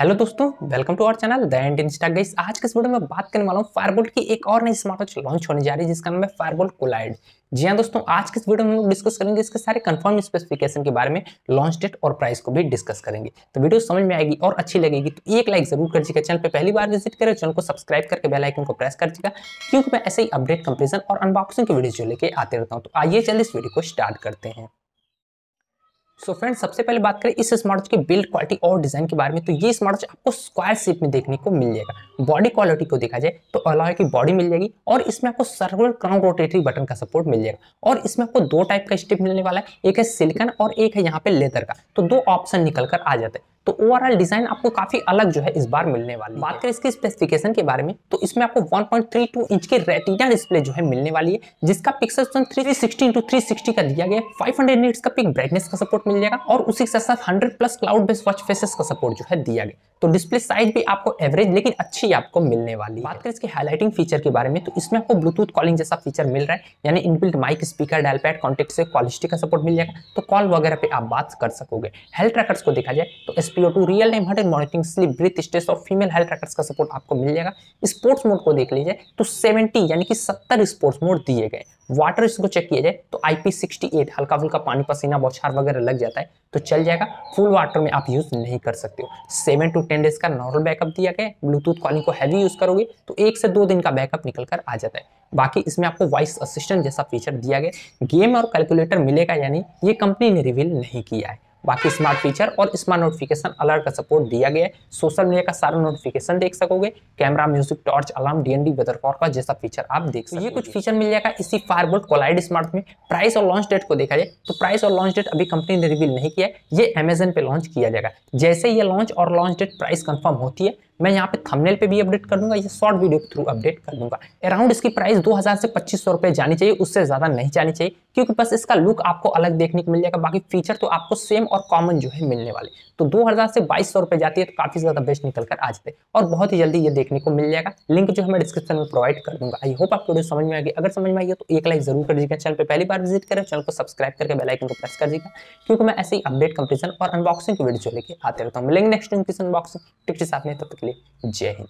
Hello दोस्तों welcome to our channel the and insta guys आज के इस वीडियो में बात करने वाला हूँ फायरबोल्ट की एक और नई स्मार्ट वॉच लॉन्च होने जा रही है, जिसका नाम है फायरबोल्ट कोलाइड जी हाँ दोस्तों, आज के इस वीडियो में हम डिस्कस करेंगे इसके सारे कंफर्म स्पेसिफिकेशन के बारे में लॉन्च डेट और प्राइस को भी डिस्कस करेंगे। तो वीडियो समझ में आएगी और अच्छी लगेगी तो एक लाइक ज़रूर कर चेनल पर पहली बार विज़िट करें, चैनल को सब्सक्राइब करके बेल आइकन को प्रेस कर चेगा क्योंकि मैं ऐसे ही अपडेट कंपेरिजन और अनबॉक्सिंग की वीडियो लेके आते रहता हूँ। तो आइए चलिए इस वीडियो को स्टार्ट करते हैं। सो so फ्रेंड्स सबसे पहले बात करें इस स्मार्ट वॉच की बिल्ड क्वालिटी और डिज़ाइन के बारे में तो ये स्मार्ट वॉच आपको स्क्वायर शेप में देखने को मिल जाएगा बॉडी क्वालिटी को देखा जाए तो अलॉय की बॉडी मिल जाएगी और इसमें आपको सर्कुलर क्राउन रोटेटरी बटन का सपोर्ट मिल जाएगा। और इसमें आपको दो टाइप का स्टेप मिलने वाला है, एक है सिलिकन और एक है यहाँ पे लेदर का। तो दो ऑप्शन निकल कर आ जाते हैं। तो ओवरऑल डिज़ाइन आपको काफ़ी अलग जो है इस बार मिलने वाली बात करें इसके स्पेसिफिकेशन के बारे में तो इसमें आपको 1.32 इंच की रेटिना डिस्प्ले जो है मिलने वाली है जिसका pixel three sixty into three sixty का दिया गया फाइव हंड्रेड निट्स का पिक ब्राइटनेस का सपोर्ट मिल जाएगा और उसी के साथ hundred plus cloud based watch faces का सपोर्ट जो है दिया गया तो डिस्प्ले साइज़ भी आपको एवरेज लेकिन अच्छी आपको मिलने वाली बात करें इसके हाईलाइटिंग फीचर के बारे में तो इसमें आपको ब्लूटूथ कॉलिंग जैसा फीचर मिल रहा है यानी inbuilt mic speaker dialpad contact से क्वालिटी का सपोर्ट मिल जाएगा। तो कॉल वगैरह पे आप बात कर सकोगे। हेल्थ ट्रैकर्स को देखा जाए तो SPO real time heart and monitoring sleep breath stress और फीमेल हेल्थ ट्रैकर्स का सपोर्ट आपको मिल जाएगा। स्पोर्ट्स मोड को देख लीजिए तो सेवेंटी यानी कि सत्तर स्पोर्ट्स मोड दिए गए। वाटर इसको चेक किया जाए तो IP68 हल्का फुल्का पानी पसीना, बौछार वगैरह लग जाता है तो चल जाएगा। फुल वाटर में आप यूज़ नहीं कर सकते हो। सेवन टू टेन डेज़ का नॉर्मल बैकअप दिया गया ब्लूटूथ कॉलिंग को हैवी यूज़ करोगे तो एक से दो दिन का बैकअप निकल कर आ जाता है। बाकी इसमें आपको वॉइस असिस्टेंट जैसा फीचर दिया गया। गेम और कैलकुलेटर मिलेगा यानी ये कंपनी ने रिवील नहीं किया है। बाकी स्मार्ट फीचर और स्मार्ट नोटिफिकेशन अलर्ट का सपोर्ट दिया गया है। सोशल मीडिया का सारा नोटिफिकेशन देख सकोगे। Camera music torch alarm DND weather का जैसा फीचर आप देख सकते ये कुछ फीचर मिल जाएगा इसी फायरबोल्ट कोलाइड स्मार्ट में। प्राइस और लॉन्च डेट को देखा जाए तो प्राइस और लॉन्च डेट अभी कंपनी ने रिवील नहीं किया है। ये अमेजन पे लॉन्च किया जाएगा। जैसे ये लॉन्च और लॉन्च डेट प्राइस कंफर्म होती है मैं यहाँ पे थंबनेल पे भी अपडेट कर दूँगा, या शॉर्ट वीडियो के थ्रू अपडेट कर दूँगा। अराउंड इसकी प्राइस 2000 से पच्चीस सौ रुपए जानी चाहिए, उससे ज़्यादा नहीं जानी चाहिए, क्योंकि बस इसका लुक आपको अलग देखने को मिल जाएगा, बाकी फीचर तो आपको सेम और कॉमन जो है मिलने वाले। तो 2000 से बाईस सौ जाती है तो काफ़ी ज़्यादा बेस्ट निकल कर आ जाते और बहुत ही जल्दी ये देखने को मिल जाएगा। लिंक जो है मैं डिस्क्रिप्शन में प्रोवाइड कर दूँगा। आई होप आपको समझ में आएगी अगर समझ में आई तो एक लाइक ज़रूर कर दीजिएगा। चैनल पर पहली बार विज़िट करें चैनल को सब्सक्राइब करके बेलाइकन को प्रेस कर दीजिएगा, क्योंकि मैं ऐसे ही अपडेट कंपेरिजन और अनबॉक्सिंग की वीडियो लेके आते रहता हूँ। मिलेंगे नेक्स्ट अनबॉक्सिंग टिप्स साथ में, तब तक जय हिंद।